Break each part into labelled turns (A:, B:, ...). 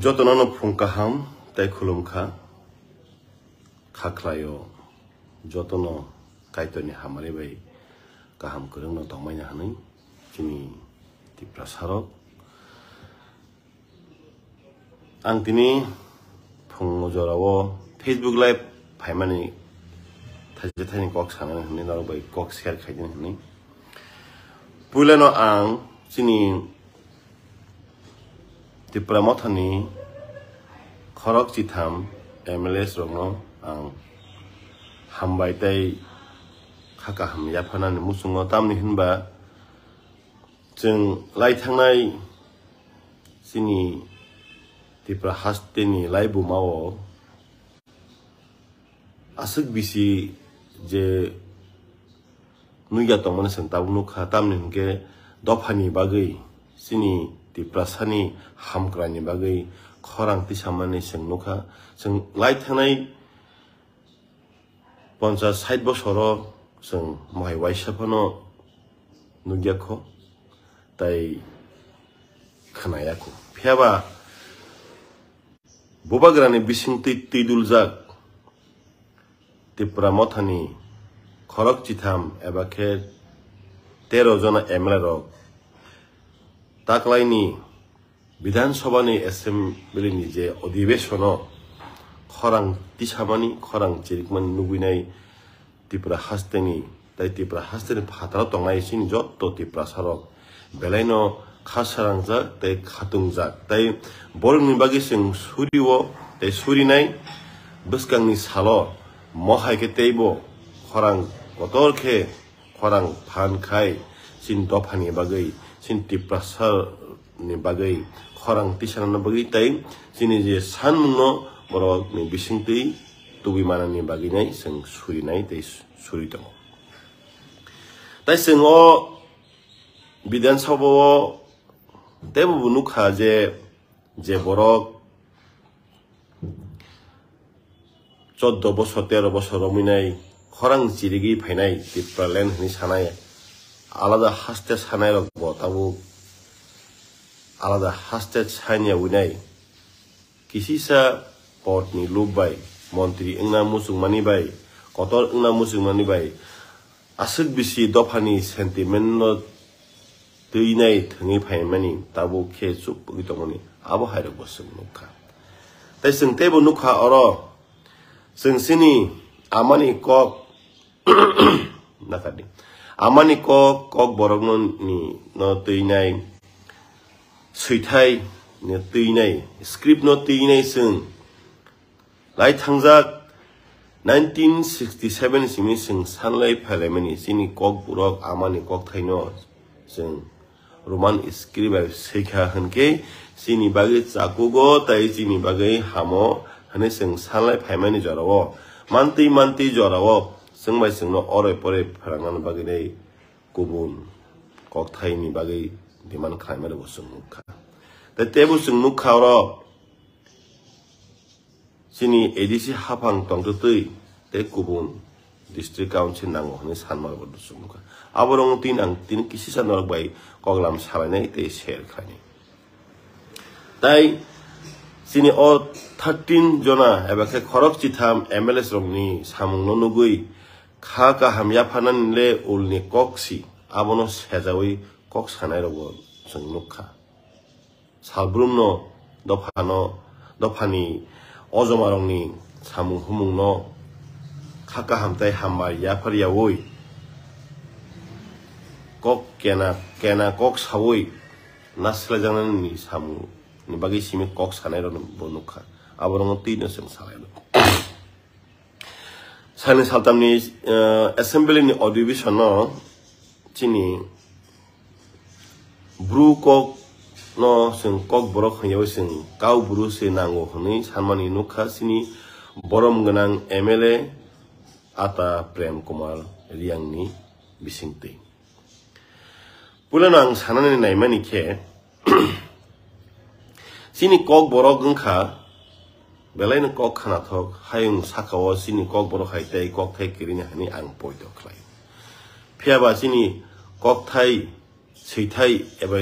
A: 저떠나는 풍카함 때쿨음카 카크라요 저떠나 가이토니 하마리베이 까함 그릉노 동마냐 하는 지니 디프라사럭 앙티니 풍노저라고 페이스북 라이브 발만이 다시 타니 꽉 사는 흔히 나로 보이 꽉 세알 카이디는 흔히 불레노 앙 지니 ที่ประมทนี้ขอรักจิตธรรมเอเมเลสรงน้องอังหำใบเตยข้ากัะหมยับพนันมุสุงอตั้มนี่เห็นบ่จึงไล่ทั้งในสินที่ประหัสเตนีไล่บุมาวอาศักบิสีเจนุยาตอมันสันตาวุนุขาตั้มนี่เกดอพันีบาเกยสินี दफानि बागै जोंनि त्रिपुरासानि हामग्रानि बागै खरांथि सामानि जों नुखा जों लाइथांनाय पन्सास साइट बसर जों महाय वाइसाफानो नुगियाखौ ताइ खोनायाखौ फियाबा बबाग्रानि बिसिंति तिदुलजाक त्रिपुरा मथानि खरक चिथाम एबा खे तेर जना एम एल ए रक ತಾಕಲೈನಿ ವಿಧಾನಸಭಾನಿ ಅಸೆಂಬ್ಲಿನಿ যে অধিবেশন খরাং তিসামানি খরাং চিরিকমানি নুগুইনাই ত্রিপুরা হাস্তেনি, তাই ত্রিপুরা হাস্তেনি ভাতারা তঙাইছিনি যত ত্রিপুরা সারক বেলাইন খাসারাং যাক, তাই খাতুং যাক। তাই বরংনি বাকি সিং সুরি ও তাই সুরি সুরিনাই বসকাংনি সাল মহাইকে তেইব খরাং কতরখে খরাং ফান খাই সিন দফানি বাকি sinti prasar ni bagai korang tisana na bagai tai sini je san no borok ni bising tei tubi mana ni bagai nai sang suri nai tei suri tong tai sang o bidan sabo o tebu bunuk haje je borok চৌদ্দ বছর তেরো বছর রমিনাই খরাং চিরিগি ফেনাই তিপ্রাল্যান্ড হিসানায় আলাদা হাসতে সানাই রকব তাবো আলাদা হাসতে সাইনিয়া উইনাই কিসিসা পটনি লুববাই মন্ত্রী ইংনা মুসুংমানি by কতর ইংনা মুসুংমানি by আসুক BC দফানি sentiment teinai thangi phaimani tabo khe chup gi tongoni abo hairo bosung nukha tai sing tebo nukha oro sing sini amani kok nakadi আমানি কক কক বরগ্ন তুই নাই সৈথাই তুই নাই স্ক্রিপ্ট ন নাই সং লাই থাকজাক নাইনটিন সিক্সটি সেভেন সানলাই ফেলাইমানি যে কক বুরক আমানি কক থাইন সং রোমান স্ক্রিপ্ট শিক্ষা হনকে যে বাকে চাকুগ তাই যে বাকে হামো হানে সং সানলাই ফাইমানি জরাব মানতি মানতি জরাব singbai singno ore pore pharangan bagai nei kubun kok thaini bagai diman khaimare bo sungmukha ta tebu sungmukha ro sini edisi hapang tongtu tui te kubun district council nango hane sanmar bo sungmukha aborong tin ang tin kisi sa norok bai koglam sabai te share khani tai sini o 13 jona eba ke khorok 카가 함야 파는 레 울니 꼭시 아보노 세자위 꼭 사나이라고 정룩하 살브름노 너파노 너파니 어조마롱니 사무 후묵노 카가 함타이 함말 야파리야 오이. 꼭 깨나 깨나 꼭 사오이. 나슬라장은 니 사무 니 바기 심이 꼭 사나이라는 번룩하 뭐 아보롱은 뛰는 생 사나이라고. 사는 사담니 어셈블리니 어디비셔너 지니 브루콕 너슨 꼭 보러 흥여신 까우 브루스 나고 흔이 산만이 누카시니 보름 그냥 MLA 아타 프렘 쿠말 리앙니 비싱티 불안한 사나는 나이만 이케 시니 꼭 보러 근카 황에 비나니 바기노 신이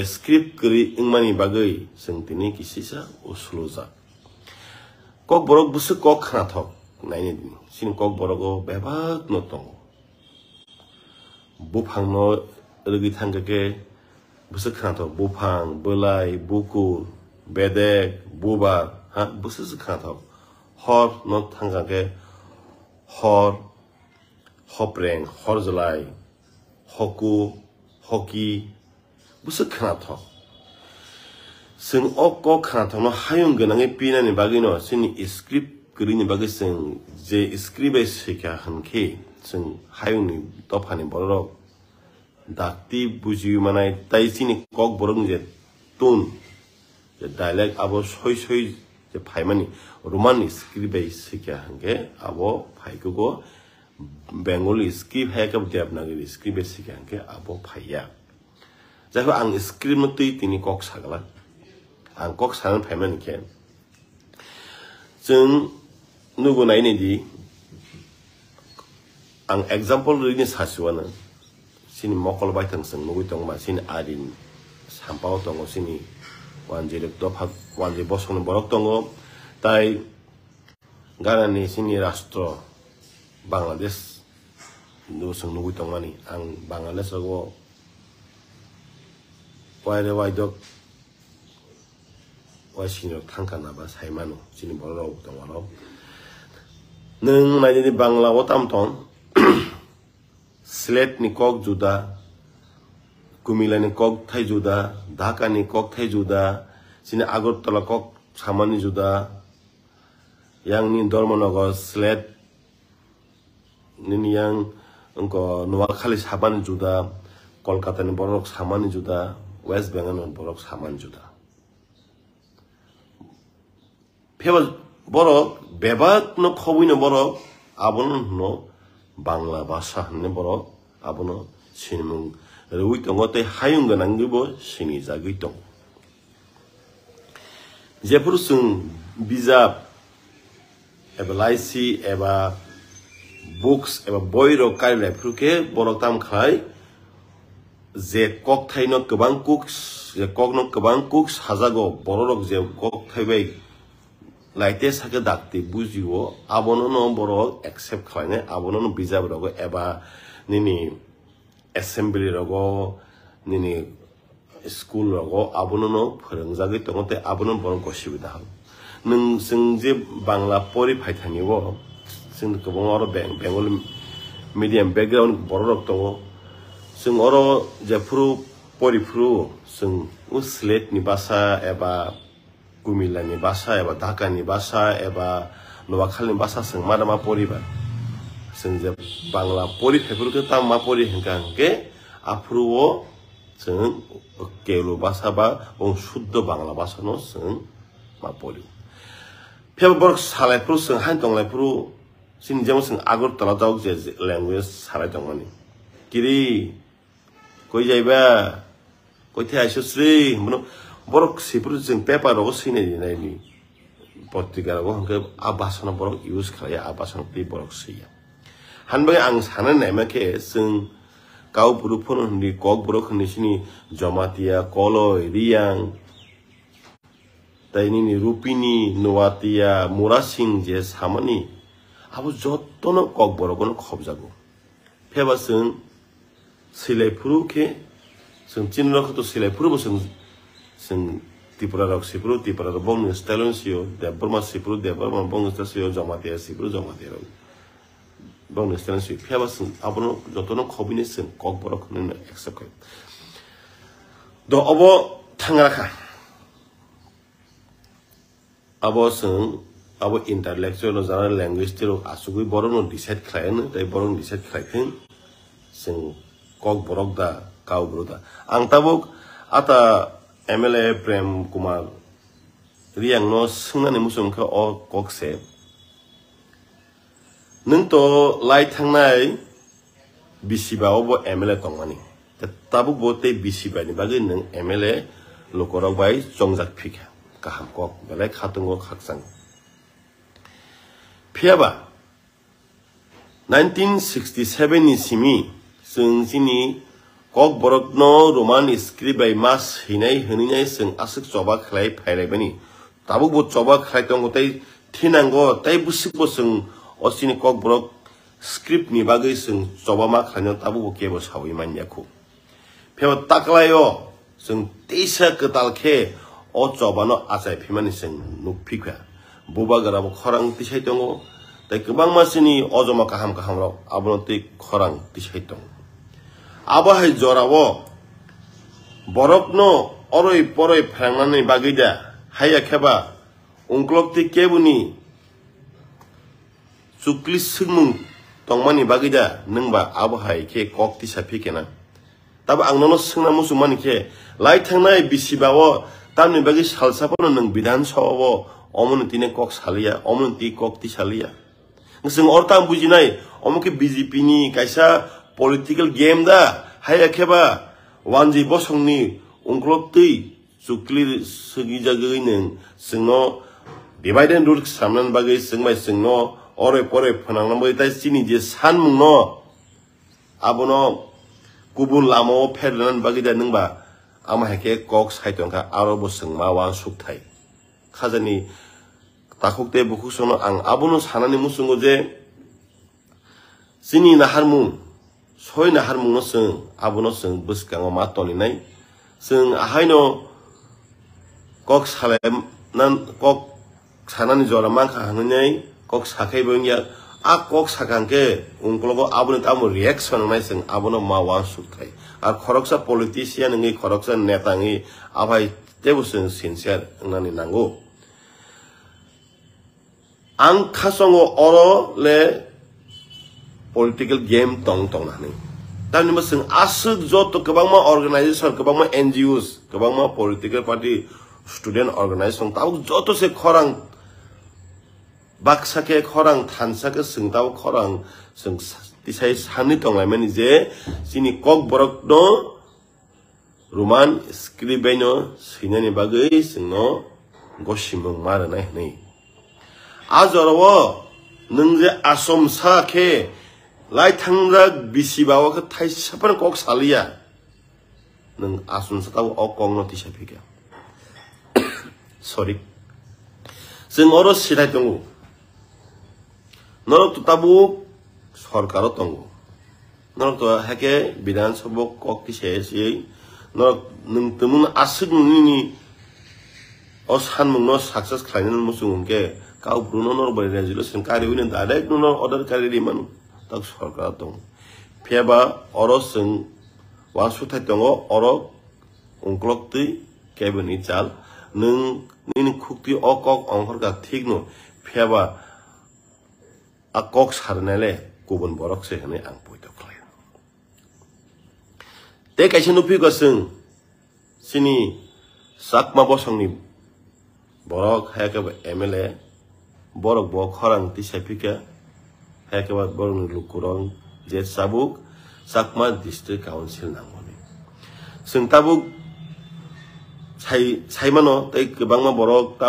A: 스크립 그리니 바기승 제 스크립에 시켜 한케 승 하용니 또파니 버러 dakti buji manai tai sini kok borong je tun hor no tangage hor hopren hor zalai hoku hoki busu khana tho sin okko khana tho no hayung gnanage pina ni bagi no sin script kri ni bagi sin je scribe sikha han ke sin hayung ni dophani boro dakti buji manai taisini kok borong je tun je dialect abo soi soi je phaimani roman scribe sikha hange abo phaiko go bengali scribe ha ka devanagari scribe sikha hange abo phaiya যাইহোক আং scream তুই তিনি cock সাগলা আং cock Sagan ফাইমান কে जों नुबोनाय नैदि आं example रिनि सासेआनो सिनि मकल बायथांजों नुबाय दं मा सिनि आरिन साम्पाव दङ सिनि वान जिर' दफा वान जिर' बसंनो बरक दङ তাই गानानि जोंनि राष्ट्र बांलादेश सोंनो गुतंमानि आं बांलादेशखौ वाइरे वाइदक वासिनो थांखानाबा सायमानो जोंनि बर' राव दङाव नों नायदि बांलाव तामथन स्लेटनि कक जुदा कुमिलानि कक थाइ जुदा ढाकानि कक थाइ जुदा जोंनि আগरतला कक Samani juda. সামানি জুদা ইয়াংনি ধর্মনগর স্লেট নিনি ইয়াং অঙ্ক নোয়াখালী সাবানি জুদা কলকাতানি বড় সামানি জুদা West Bengal borok saman juda. Peba borok bebak no khobui no borok abon no bangla basa ne borok abono sinmung rui tongo te hayung ganang gibo sini jagui tong. Jepur sung bizab এবাৰ এবা books এবা বইৰ কাৰ লাইফৰকে বৰতাম খাই যে cock ঠাইন কেবাং কুকছ যে cock ন কেবাং কুকছ সাজাগ বড়ক যে cock ঠাই by লাইটে চাগে ডাকতে বুজিব। আবন ন বড়ক একচেপ্ট খাই নে? আবন ন বিজাব ৰগ এবাৰ নিনি এছেম্বলি ৰগ নিনি স্কুল ৰগ আবন ন ফৰেং জাগে তহঁতে আবন বৰক অসুবিধা হয় जों जे बांला परिफाय थानिबो जों गोबां आरो बेंगल मिडियाम बेकग्राउन्ड बररक दङ जों अर जेफुरु परिफुरु जों उसलेटनि भाषा एबा कुमिल्लानि भाषा एबा ढाकानि भाषा एबा नवाखालनि भाषा जों मा मा परिबा जों जे बांला परिफायफोरखौ ता मा परि हेंका हेंके आफुरुओ जों केलु भाषा बा ओं शुद्ध बांला भाषानो जों मा परि 페버버럭 살라이프로 승 한동라이프로 신제모 승 아그로 떨어져 제 랭귀지 살아정원이 길이 거기 자이바 거기 태하셨으리 뭐는 버럭 시프로 승 빼빠라고 쓰이네 나이니 버티가라고 한그 아바서는 버럭 유스 카야 아바서는 비 버럭 쓰이야 한번에 앙 사는 애매케 승 가우 부르포는 흔디 꼭 부르 흔디시니 저마티야 콜로 리양 তাইনিনি ৰূপিনী নোৱাতিয়া মোৰাচিং জেছ হামনি। আৰু যতন কক বৰগণ খব যাব। ফেবা যোন চিলাই ফুৰুখে যোন চিন ৰখাটো চিলাই ফুৰিব যোন যোন ত্ৰিপুৰা ৰখ চিপুৰু ত্ৰিপুৰাৰ বং ষ্টাইলন চিঅ' দেৱবৰ্মা চিপুৰু দেৱবৰ্মা বং ষ্টাইল চিঅ' জমা দিয়া চিপুৰু জমা দিয়া ৰখ বং ষ্টাইলন চিঅ' ফেবা যোন আপোনাক খবিনে কক বৰখন এক্সেপ্ট দ অৱ থাঙা do obo thangara kha abo sing abo intellectual no jana language tiro asugui borono decide khlayen tai borono decide khlayen sing kok borok da kau bro da ang tabuk ata MLA Prem Kumar riang no sungna ni musum ka o kok se nung to lai thangnai bisiba obo MLA tongmani tabuk bote bisiba ni 그 한국 원래 가등국 학생. 피아바 1967이심이 승신이 꼭 버럭노 로만 스크립의 마스 히네 흔히네 승 아식 쪼바 클라이 파이레베니 다부부 쪼바 클라이 똥고 때이 티난 거 때이 부식보 승 어신이 꼭 버럭 스크립 니바그이 승 쪼바 마 클라뇨 다부부 깨보 사위만 야쿠 페어 따클라요 승 띠샤 그 달케 asai phimani sing nuk phikha buba gara bo khorang tisai tongo tai kubang masini ojoma kaham kaham rok abono tei khorang tisai tongo আবহাই জরাবো বরকনো অরই পরই ফ্রাংনাनै বাগৈদা হাইয়া খেবা উংক্লকতি কেবুনি চুকলি ke lai thangnai bisibawo tamni bagi salsapono nang bidan sawo omon tine kok salia omon ti kokti salia ngising ortam bujinai omoke BJP ni kaisa political game da haya keba wanji bosongni ungklok tui sukli segi jagai neng sengno divide and rule samnan bagai sengmai sengno ore pore phanang nambai tai sini je san mungno abono kubun lamo phernan bagai da nengba ama heke kok sai tongka aro bo sengma wan sukthai khajani takukte bukusono ang abono sanani musungo je sini naharmung soina har mungno seng abono seng buskango ma toni nai seng ahaino kok salem nan kok sanani jora mangka hanai kok sakai bengya a kok sakangke ungklogo abono tamu reaction nai seng abono ma wan sukai আর খরকসা politician ngi খরকসা নেতা ngi আভাই তেবু seng sincere nani nango ang khasongo oro le political game tong tong nani tani ma sing asuk jot kabang ma organization kabang ma NGOs kabang ma political party student organization tau jot se khorang baksa ke khorang ti sai sani tong lai mani je sini kok borok no ruman skribenyo sinani bagai sino goshimung mara nai nai azor wo nungze asom sa ke lai tang ra bisibawa ka tai sapan kok salia nung asom sa taw okong no ti sapika sorry sing oros sirai tungu norok tu tabuk সরকারও তঙ্গ হেকে বিধানসভা cock কি শেষে নরক নং তেমন আসুক নুনি ও সানমুং ন সাকসেস খাইনান মুসুংকে কাউ ব্রুনো নর বাই রেজুলেশন কারি উইনে ডাইরেক্ট নুনো অর্ডার কারি sing wan su thai tongo oro ungklok tui kebeni chal nung nin khukti okok ongkhor ka thik no pheba akok sarnele kubun borok se hane ang pui to khlai te kaisa nupi ko sing sini sakma bosongni borok hake MLA borok bo khorang ti sepika hekebat borong lukurong jet sabuk sakma district council nangoni sing tabuk sai saimano tai kebangma borok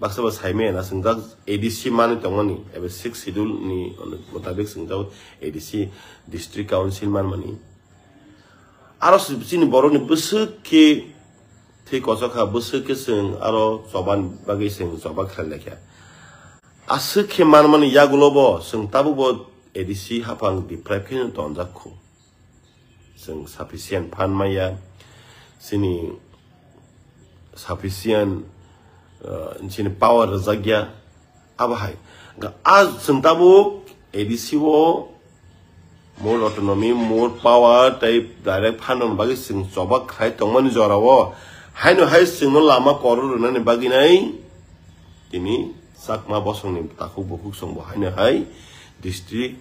A: Baksa ba saime na sengdak ADC mana tongoni, ebe six sidul ni mutabik sengdak ADC district council mana mani. Aro sini boro ni busuk ke te kosok ha busuk ke seng aro soban bagi seng soba kala kia. Asuk ke mana mani ya globo seng tabu bo ADC hapang di prepkin tongzak ku. Seng sapisian pan maya sini sapisian sini power zagya abahai ga az sing tabu edisi wo more autonomy more power type direct phanon bagi sing choba khai tongmani jorawo haino hai sing no lama korur nani bagi nai tini sakma bosong ni taku bukuk song bo haine hai district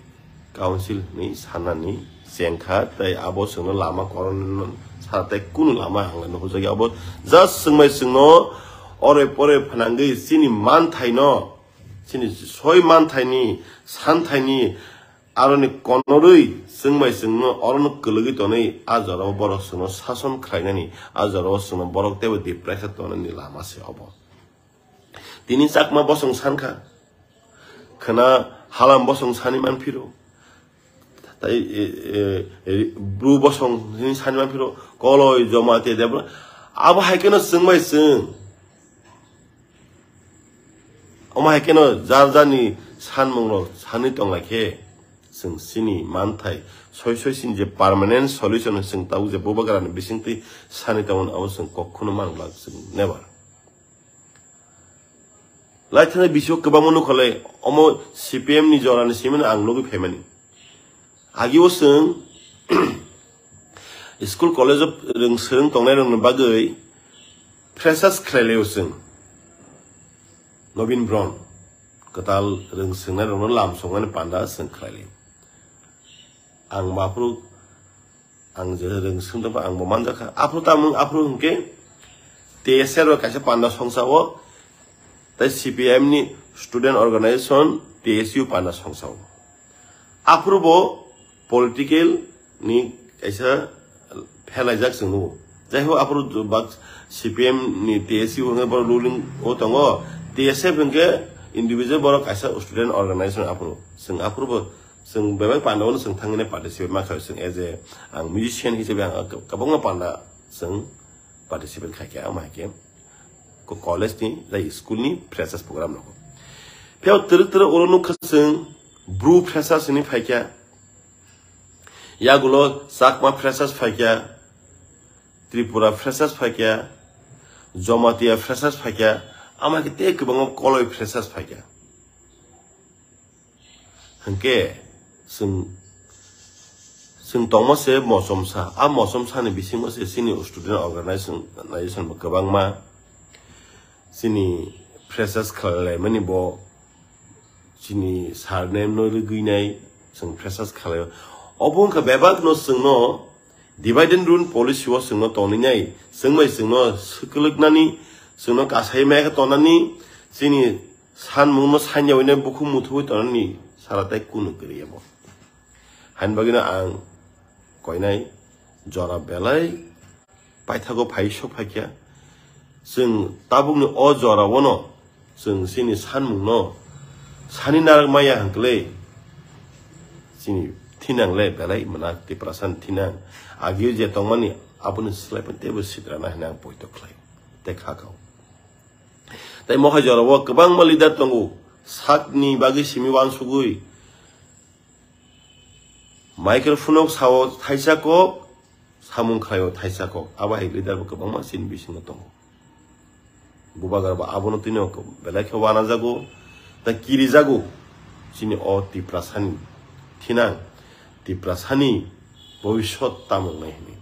A: council ni sana ni sengkha tai abo sungno lama koron sa tai kunu lama hang no jagi abo just 오래 오래 편한 거 신이 많다이노 신이 소위 많다이니 산타이니 아론의 권노르의 승마의 승노 어른의 글루기 돈의 아저로 버럭스노 사선 크라이나니 아저로 승노 버럭 대부 디프레셔 돈은 일하마세 어버 디니 싹마 버성 산카 그나 하람 버성 산이만 필요 다이 브루 버성 산이만 필요 걸어 이 점아 대대부 아버 하이케는 승마의 승 어마이께는 자자니 산목록 산이 동락해 승신이 많다이 소이소이신 이제 파르마넨 솔루션을 승따고 이제 보바가라는 비싱티 산이 동은 아우승 꼭쿠노만 올라가승 네발 라이트나 비쇼 그방문노 컬레 어머 CPM 니저라는 시민 앙로그 페메니 아기오승 스쿨 콜레지 릉 스릉 동네 릉 바그의 프레사스 크레레오승 नवीन ब्रन कताल रों सोंनाय रोंनो लाम संनानै पान्दा जों खालायलायाव आं माफ्रु आं जे रों सोंदोंबा आंबो मान जाखा आफ्रु तामुं आफ्रु हंके टीएसआर कासे पान्दा संसावो ताई सीपीएम नि स्टूडेंट ऑर्गेनाइजेशन टीएसयू पान्दा संसावो आफ्रुबो पलिटिकल नि ऐसा फैलायजाक जोंनो जायखौ आफ्रु बाक सीपीएम नि डीएसएफे इंडिविजुअल बड़ो कई स्टूडेंट अर्गानाइजेशन आपूर्व जो बेबे पांडव ने पार्टीसीपेट माखा जो एज ए मूजिशियन हिसाब से पांडा जो पार्टीसीपेट खाके माइके कलेज स्कूल फ्रेसार्स प्रोग्राम लगो फे तरह तरह ओर ब्रू फ्रेसार्स फायखा या गुलो चाकमा फ्रेसार्स फायखा त्रिपुरा फ्रेसार्स फायखा जमातिया फ्रेसार्स 아마 그때 그 방금 꼴로이 프레세스 파이야. 함께 승 승 동모세 모섬사 아 모섬사는 비싱모세 시니 스튜던트 오르가나이제이션 뭐 가방마 시니 프레세스 칼레머니 보 시니 사르넴 노르 그이나이 승 프레세스 칼레 어본가 베박노 승노 디바이든 룬 폴리시와 승노 토니냐이 승마이 승노 스클럭나니 sino ka sai mei ka tonani sini san mu no san yaw ne bu ku mu thu tonani sara tei kunu kiri yebo. han bagina ang koi nai jora belai pai tago pai shok phakia sing tabung ni o jora wono sing sini san mu no 산이 나라마야 한글레 신이 티낭레 베라이 마나 디프라산 티낭 아기유제 동만이 아버는 슬래프 때부 시드라나 하나 보이도 클레 데카가오 Tapi moha jarawa kebang melidat tunggu. Sak ni bagi simiwan sugui. 마이크로폰옥 사오 탈사고 사문카요 탈사고 아바이 리다고 그방마 신 비신 것도 무바가 바 아보노 뜨뇨 그 벨라케 와나자고 다 기리자고 신이 어 디프라사니 티난 디프라사니 보이쇼 따몽 뭐 나이니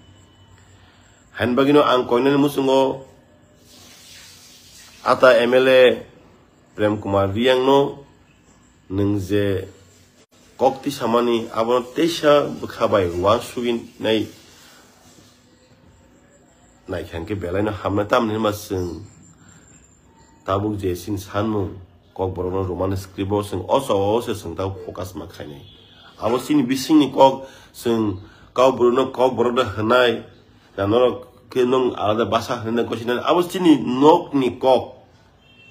A: 한바기노 안 거는 무슨 거 আতা MLA Prem Kumar रियांगनो नों जे कक्ति सामानि आबो तेसा बखाबाय वा सुगिन नाय नायखांके बेलायनो हामना तामनि मा जों Tabuk जे सिन सानमु कक बरनो Roman स्क्रिप्टआव जों अस अस जों दा focus kinong alada basa hina ko sinan abos tini nok ni kok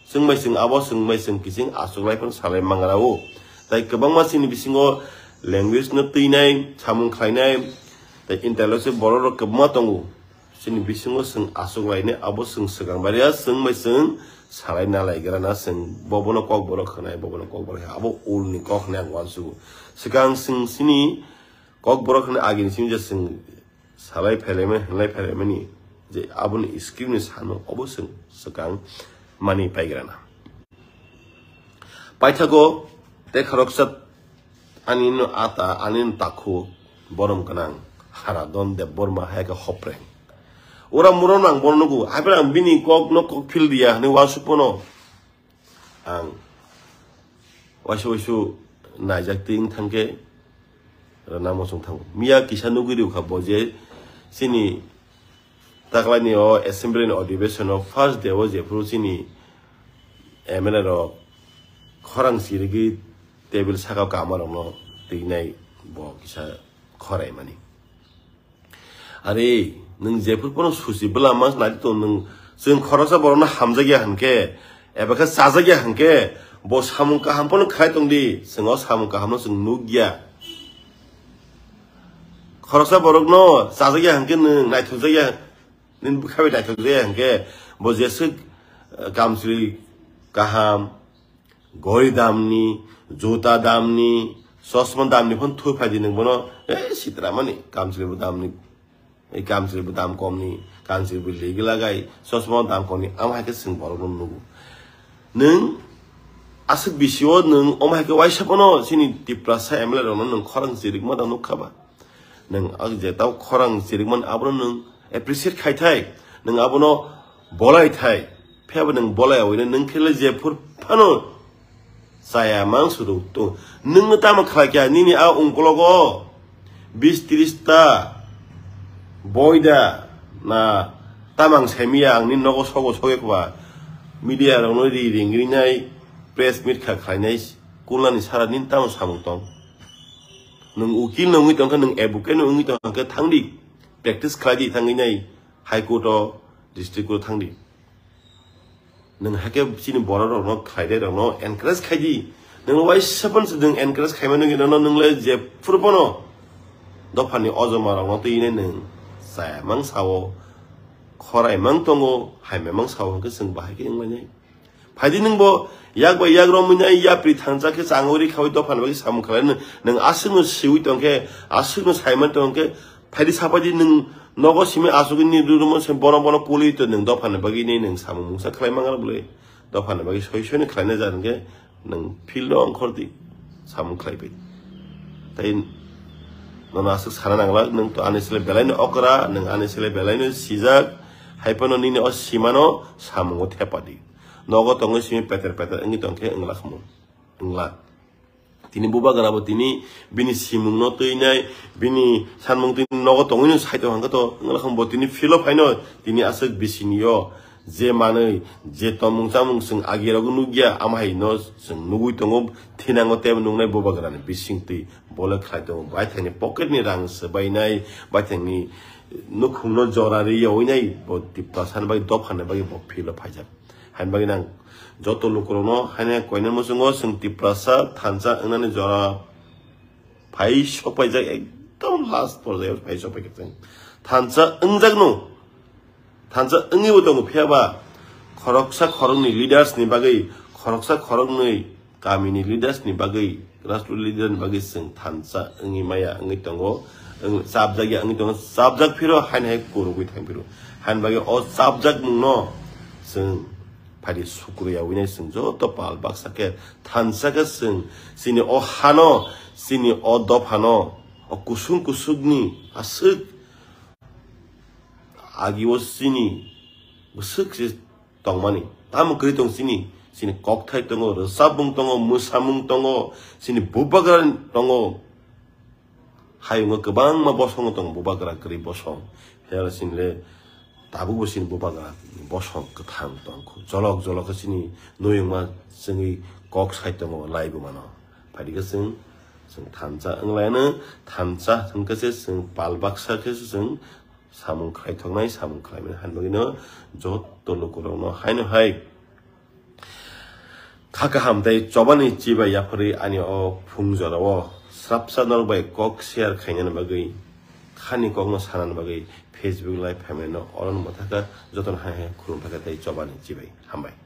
A: sing mai sing abos sing mai sing kising asuk lai pun sale mangarawo tai kebang masin ni bisingo language na tui nai chamung khai nai tai intelose boro ro kebang matongu sini bisingo sing asuk lai ne abos sing segang baria sing mai sing sale na lai gara na sing bobo no kok boro khanai. Bobo no kok boro borok abo ul ni kok ne angwansu segang sung sini kok borok khane agin sini je sung salai pheleme hlai pheleme ni je abun screen ni sanu abo sung segang mani paigrana paithago te kharoksat anin ata anin takhu borom kanang hara don de borma haga hopreng ora muron ang bornugu abra bini kok no kok fil dia ni wasupono ang wasu wasu najak ting thangke rana mosong thang mia kisanuguri kha boje sini taklani o assembly ni adivation of first day was approaching ni emela ro khorang sirigi table saka kamar no tignai bo kisa khorai mani are nung jepur pon susi bla mas na to nung sin khorasa borona hamza gya hanke ebaka saza gya hanke bo samung ka hampon khaitong di singos hamung ka hamno sing nugya খরচা বরক ন, চাজাগিয়া হাঙ্কে নং, নাইথজাগিয়া নিন খাবে নাইথজাগিয়া হাঙ্কে বজেসো গামসলি গাহাম ঘড়ি দামনি, জুতা দামনি চশমা দামনি phone থৈ ফাইদি নং। বন এ সিতরা মানে গামসলিবো দামনি, এই গামসলিবো দাম কমনি গামসলিবো লেগে লাগাই চশমা দাম কমনি আমার হাকে সিং বরক নগু। নং asik bisiwo nung omah ke waisha pono sini tipra sa emle rono nung korang sirik ma da nukka ba ag je tau khorang sirik man abono nung appreciate khai thai nung abono bolai thai pheba nung bolai awine nung khele je phur phano saya mang suru to nung ta ma khala kya nini a ungkologo 20 30 ta boida na tamang semia ang nin nogo sogo soge nung ukil nung itong ka, nung advocate nung itong ka, thangdi. Practice khlaji thangi này high court o district court thangdi. Nung hake sini bora ra no, khaide ro no, encourage khaji. Nung wai sapan se nung encourage khaima nung no, nung le je purpono dofani ozoma ro no tine nung sa mang sawo khorai mang tongo haime mang sawo ka sing bahai ke ngai padi ning bo yak ba yak rom nya ya pri thang cha ke chang ori khawi to phan ba ki sam khala ning ning asu nu siwi tong ke asu nu saiman tong ke padi sapadi ning nogo sime asu ni ru mo se bono bono kuli to ning do phan ba ki ni ning sam mu sa khlai mangal bule do phan ba ki soi soi ni khlaine jan ge ning phil do angkhor di sam khlai pe tai 너는 아스 살아나가 능또 아니슬레 벨라이노 어그라 능 아니슬레 벨라이노 시작 하이퍼노 니니 어 시마노 사무고 테파디 nogo tongo simi peter peter engi tongke engla khmu engla tini buba garabo tini bini simung no tuinai bini sanmung tin nogo tongo ni saito hanga to engla khmu tini filo phaino tini asuk bisinio je manai je tomung samung sing agiragu nugya amai no sing nugui tongo thinango tem nungnai buba garane bising ti bola khaito bai thani pocket ni rang se bai nai bai thani nukhung no jorari yoinai 한방이랑 저도 루크로노 한해 고인을 무슨 거 승티 플러스 탄자 은하는 저라 바이 쇼파 이제 액땀 라스트 버전 바이 쇼파 겠지 탄자 은작노 탄자 은이 보통 피해봐 거럭사 거럭니 리더스 니바게 거럭사 거럭니 가미니 리더스 니바게 라스트 리더 니바게 승 탄자 은이 마야 은이 떤거 사브작이 은이 떤거 사브작 필요 한해 고르고 있다 필요 한방에 어 사브작 문노 승 pari sukruya wine sing jo to pal baksa ke thansa ke sing sini o hano sini o dop hano o kusung kusugni asuk agi o sini musuk si tongmani tamu kri tong sini sini kokthai tongo rasabung tongo musamung tongo sini bubagaran tongo 하용어 그방 마 버송어 동무 다부부시니 보바가 보석 그 타고 땅고 절럭 절럭 하시니 노영마 생이 꼭 사이던 라이브 만어. 바리가 생 탄자 응라에는 탄자 등까지 생 발박사 그래서 생 사문 크라이 턱나이 사문 크라이면 한동이는 저 돌로 걸어오는 하이는 하이. 카카함대 저번에 집에 야퍼리 아니 어 풍절어 스랍사 넓어에 꼭 시야를 가있는 막의 칸이 꼭뭐 사는 막의 family অরণ মথাকা যতন হায় হায় খুলুন থাকে তাই চবানি জিবাই হামবাই